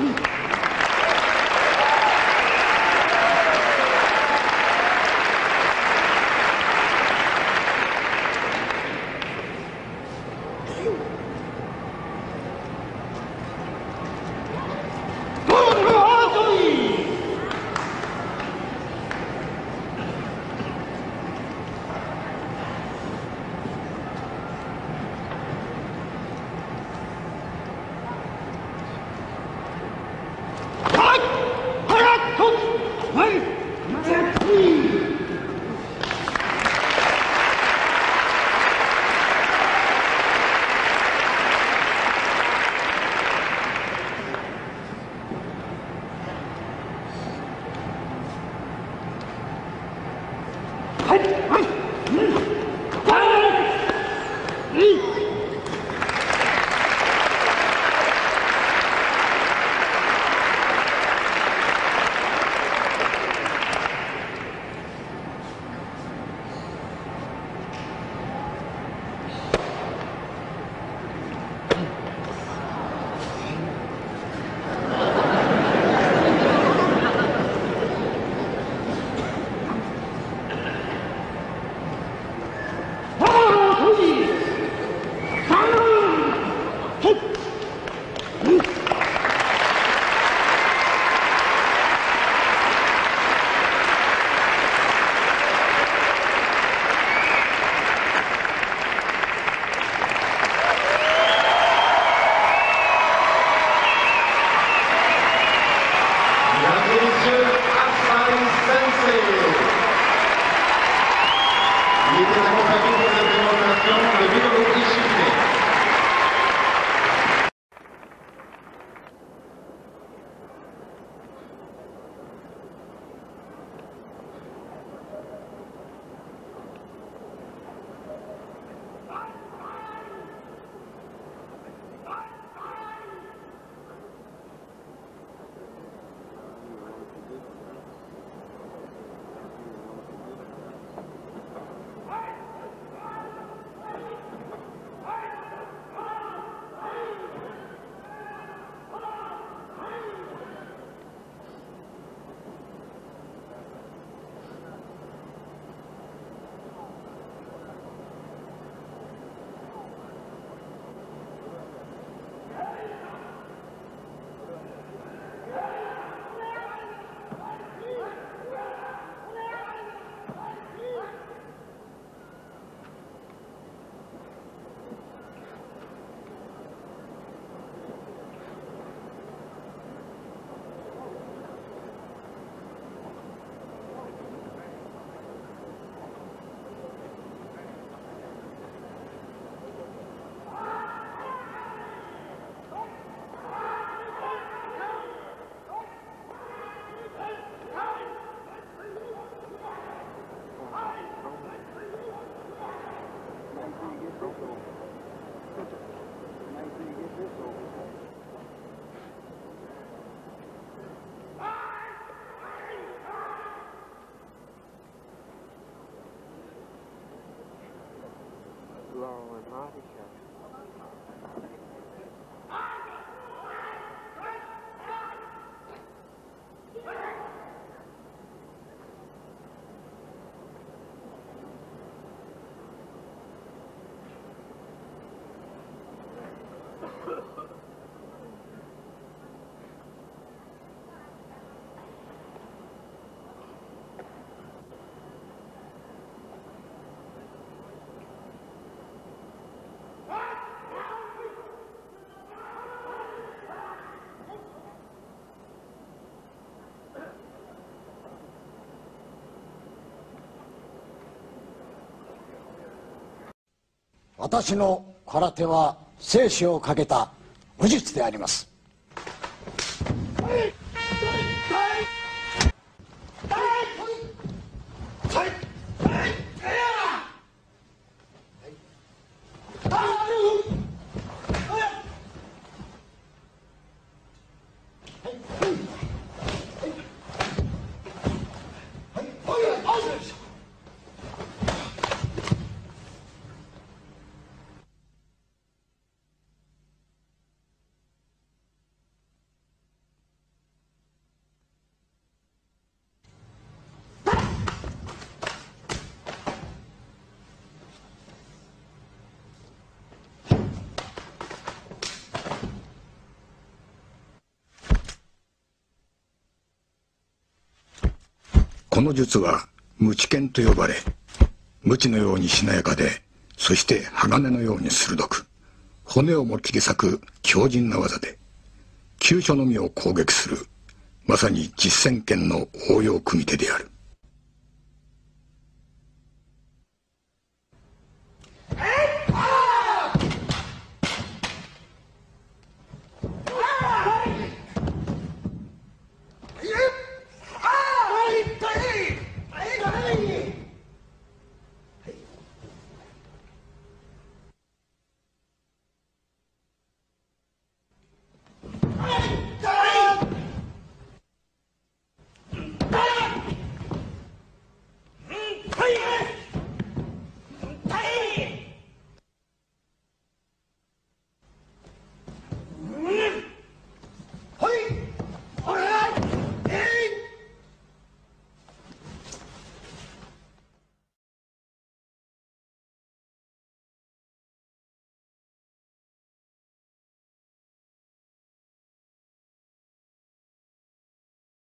week. Thank you. 私の空手は生死をかけた武術であります。この術は無知剣と呼ばれ無知のようにしなやかでそして鋼のように鋭く骨をも切り裂く強靭な技で急所のみを攻撃するまさに実戦剣の応用組手である。